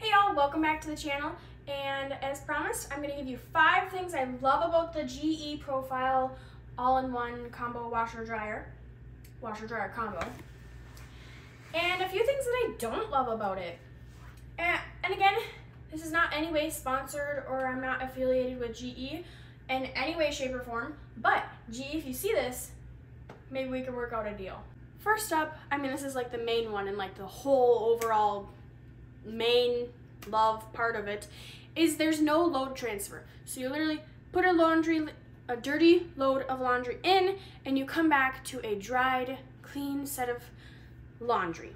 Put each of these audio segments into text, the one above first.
Hey y'all, welcome back to the channel. And as promised, I'm gonna give you five things I love about the GE Profile all-in-one combo washer dryer, washer dryer combo. And a few things that I don't love about it. And, and again, this is not any way sponsored or I'm not affiliated with GE in any way, shape, or form. But GE, if you see this, maybe we can work out a deal. First up, I mean, this is like the main one and like the whole overall main love part of it is there's no load transfer. So you literally put a laundry, a dirty load of laundry in and you come back to a dried, clean set of laundry.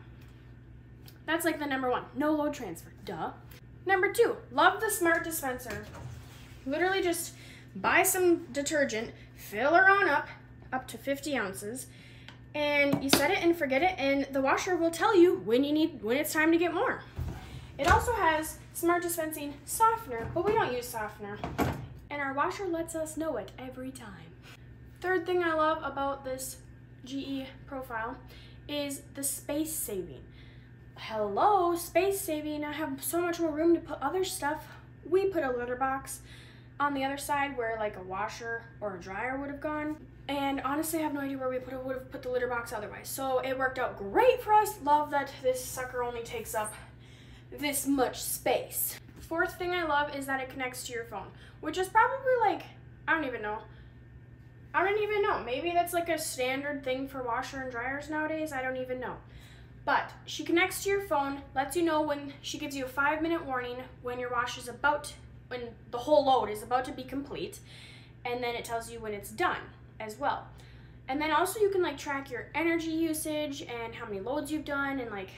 That's like the number one, no load transfer, duh. Number two, love the smart dispenser. Literally just buy some detergent, fill her on up, up to 50 ounces, and you set it and forget it, and the washer will tell you when you need, when it's time to get more. It also has smart dispensing softener, but we don't use softener, and our washer lets us know it every time. Third thing I love about this GE profile is the space saving. Hello, space saving. I have so much more room to put other stuff. We put a litter box on the other side where like a washer or a dryer would have gone. And honestly, I have no idea where we put would have put the litter box otherwise. So it worked out great for us. Love that this sucker only takes up this much space. Fourth thing I love is that it connects to your phone, which is probably like, I don't even know. I don't even know. Maybe that's like a standard thing for washer and dryers nowadays. I don't even know. But she connects to your phone, lets you know when she gives you a five minute warning when your wash is about, when the whole load is about to be complete, and then it tells you when it's done as well. And then also you can like track your energy usage and how many loads you've done and like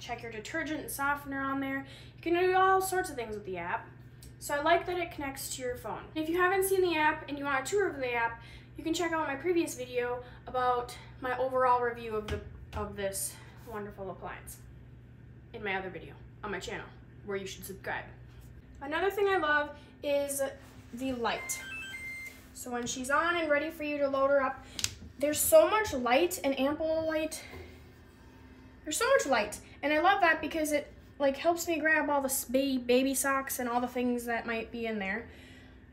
check your detergent and softener on there. You can do all sorts of things with the app. So I like that it connects to your phone. If you haven't seen the app and you want a tour of the app, you can check out my previous video about my overall review of the of this wonderful appliance in my other video on my channel where you should subscribe. Another thing I love is the light. So when she's on and ready for you to load her up, there's so much light and ample light. There's so much light and I love that because it like helps me grab all the baby, socks and all the things that might be in there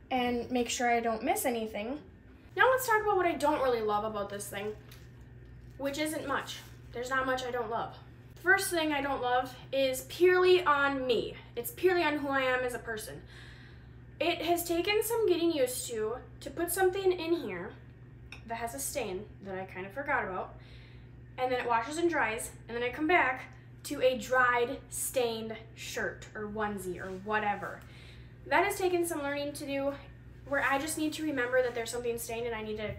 and make sure I don't miss anything. Now let's talk about what I don't really love about this thing, which isn't much. There's not much I don't love. First thing I don't love is purely on me. It's purely on who I am as a person. It has taken some getting used to to put something in here that has a stain that I kind of forgot about, and then it washes and dries, and then I come back to a dried, stained shirt or onesie or whatever. That has taken some learning to do where I just need to remember that there's something stained and I need to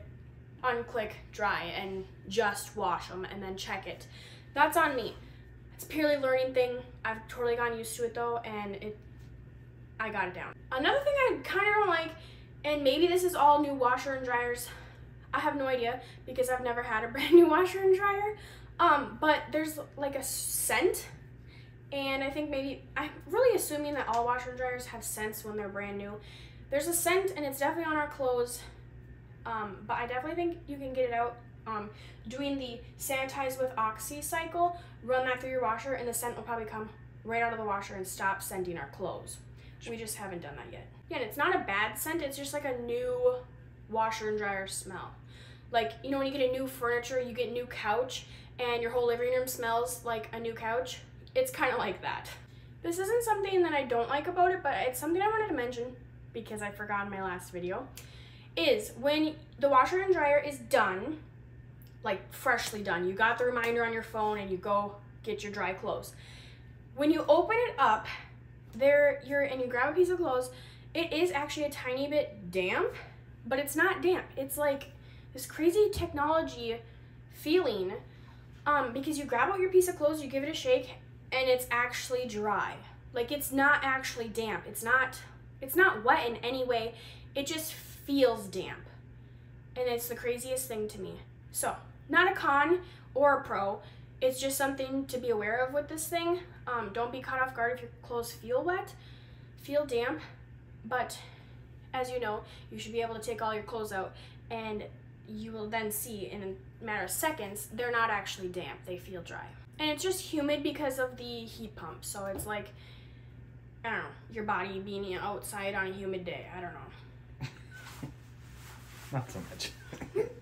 unclick dry and just wash them and then check it. That's on me. It's purely learning thing. I've totally gotten used to it though and it I got it down. Another thing I kind of don't like, and maybe this is all new washer and dryers, I have no idea because I've never had a brand new washer and dryer, um, but there's like a scent and I think maybe, I'm really assuming that all washer and dryers have scents when they're brand new. There's a scent and it's definitely on our clothes, um, but I definitely think you can get it out um, doing the sanitize with oxy cycle, run that through your washer and the scent will probably come right out of the washer and stop scenting our clothes. We just haven't done that yet. Yeah, and it's not a bad scent, it's just like a new washer and dryer smell. Like, you know when you get a new furniture, you get new couch, and your whole living room smells like a new couch, it's kind of like that. This isn't something that I don't like about it, but it's something I wanted to mention because I forgot in my last video, is when the washer and dryer is done, like freshly done, you got the reminder on your phone and you go get your dry clothes. When you open it up, there you're and you grab a piece of clothes, it is actually a tiny bit damp, but it's not damp. It's like this crazy technology feeling um, because you grab out your piece of clothes, you give it a shake, and it's actually dry. Like it's not actually damp. It's not it's not wet in any way. It just feels damp. And it's the craziest thing to me. So, not a con or a pro. It's just something to be aware of with this thing. Um, don't be caught off guard if your clothes feel wet, feel damp, but as you know, you should be able to take all your clothes out and you will then see in a matter of seconds, they're not actually damp, they feel dry. And it's just humid because of the heat pump, so it's like I don't know, your body being outside on a humid day. I don't know. Not so much.